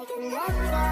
like a